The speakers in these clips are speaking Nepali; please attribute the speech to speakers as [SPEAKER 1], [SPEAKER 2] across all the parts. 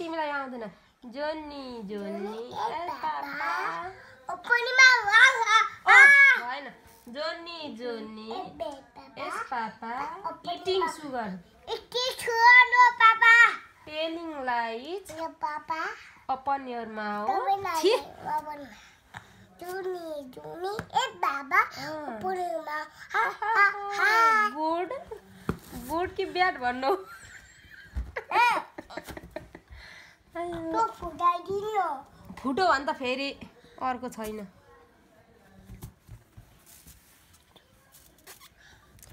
[SPEAKER 1] तिमीलाई आउँदैन जोनी जोनी भएन Johny Johny yes papa eating sugar telling light open your mouth good good कि ब्याड भन्नु
[SPEAKER 2] तो फुटाइदिनु
[SPEAKER 1] फुटो भने त फेरि अर्को छैन।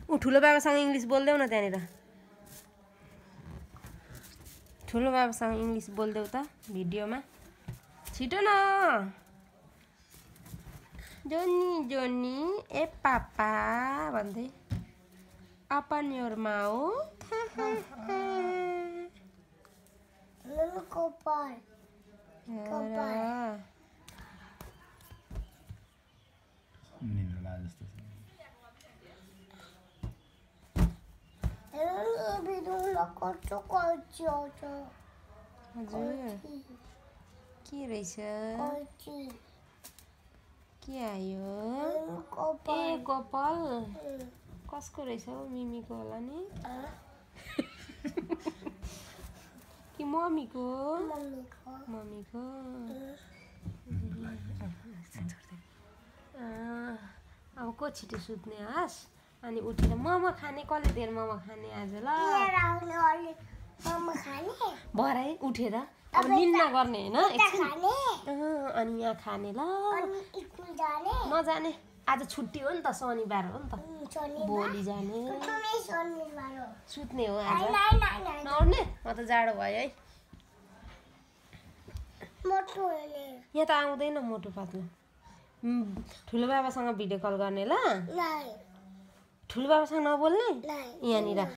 [SPEAKER 1] ऊ ठुलो बाबासँग इङ्ग्लिस बोलिदेऊ न त्यहाँनिर। ठुलो बाबासँग इङ्ग्लिस बोलिदेऊ त भिडियोमा। छिटो न। जोनी जोनी ए पापा भन्दै अपन योर माउथ
[SPEAKER 3] निन्द्रा लागे जस्तो छ
[SPEAKER 1] हजुर के रहेछ के आयो ए
[SPEAKER 2] कोपर
[SPEAKER 1] गोपाल कसको रहेछ हौ मिमीको होला नि कि मम्मीको
[SPEAKER 2] मम्मीको
[SPEAKER 1] अब को छिटो सुत्ने हस् अनि उठेर मोमो खाने कसले धेरै मोमो खाने आज ल। भरै उठेर अब निन्न गर्ने होइन अनि यहाँ खाने ल। नजाने आज छुट्टी हो नि त शनिबार हो नि त। भोलि जाने। सुत्ने हो आज। नउड्ने म त जाडो भयो है। यहाँ त आउँदैन मोटो पातलो ठुलो बाबासँग भिडियो कल गर्ने ल। ठुलो बाबासँग नबोल्ने? यहाँनिर।